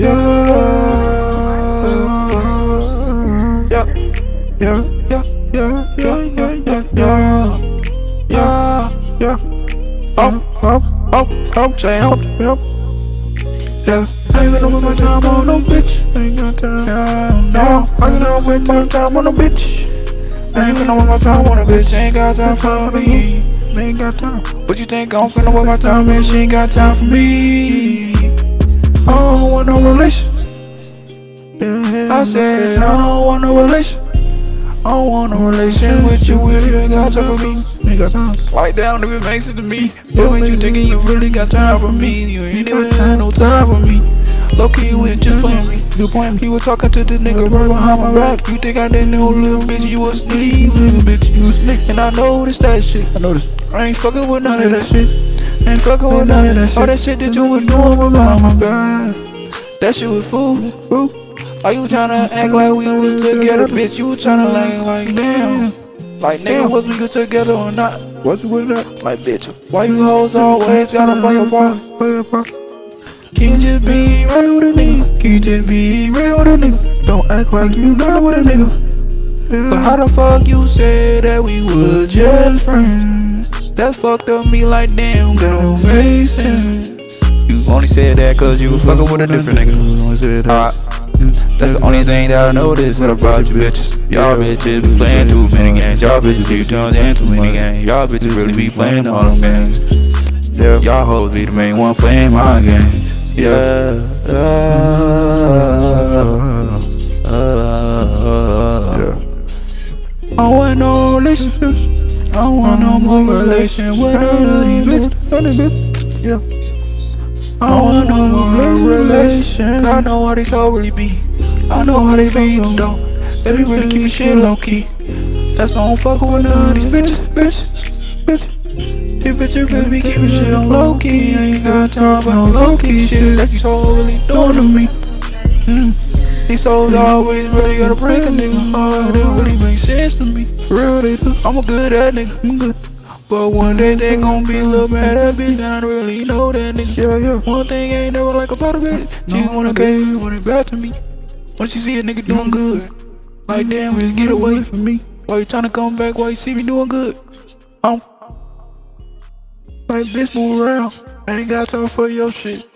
Yeah, yeah, yeah, yeah, yeah, yeah, yeah, yeah, yeah, yeah. Oh, oh, oh, oh, say oh, yep. Yeah, I ain't gonna waste my time on no bitch. Ain't got time. No, I ain't gonna waste my time on no bitch. I ain't gonna waste my time on a bitch. Ain't got time for me. Ain't got time. What you think I'm finna waste my time and she ain't got time for me? I don't want no relation. Mm-hmm. I said I don't want no relation. I don't want no relation mm-hmm. with you if you ain't got time for me. Ain't got time. Like down if it makes it to me. But when you thinking you really got time for me, mm-hmm. you ain't never had no time for me. Low key, you just playing me. You playing me. You was talking to the nigga right behind my back. You think I didn't know, little bitch? You was sneaky, little bitch. You was sneaky. And I noticed that shit. I noticed. I ain't fucking with none of that shit. Ain't fucking with none of that shit. All that shit that you was doing behind my back. That shit was fool. Are you tryna act like we was together, bitch? You tryna like, like, damn. Like, nigga, was we good together or not? What's with that? Like, bitch, why you hoes always gotta play your part? Play a part. Can you just be real with a nigga? Can you just be real with a nigga? Don't act like you not with a nigga. But how the fuck you say that we were just friends? That's fucked up me like damn, that don't make sense. You only said that cause you was fucking with a different nigga. Alright. That's the only thing that I noticed about you bitches. Y'all bitches be playing too many games. Y'all bitches be doing in too many games. Y'all bitches really be playing all them games. Yeah, y'all hoes be the main one playing my games. Yeah. Uh, uh, Yeah. I want no relationships. I want no more relation with none of these bitches. None of this. Yeah. I want no more relation. I know how these hoes really be. I know how they be, though. They be really keeping shit low key. That's why I don't fuck with none of these bitches, bitches, bitches. These bitches really be keeping shit on low key. I ain't got time for no low key shit that these hoes really doing to me. Mm. These hoes always really gotta break a nigga heart. It really make sense to me. For real, they do. I'm a good ass nigga. I'm good. But one day they gon' be a little mad at bitch, and I don't really know that nigga. Yeah, yeah. One thing ain't never like about a bitch. She No. wanna get want it back to me. Once she see a nigga doing mm-hmm. good, like damn, bitch, get away from me. Why you tryna come back? Why you see me doing good? I'm like bitch, move around. I ain't got time for your shit.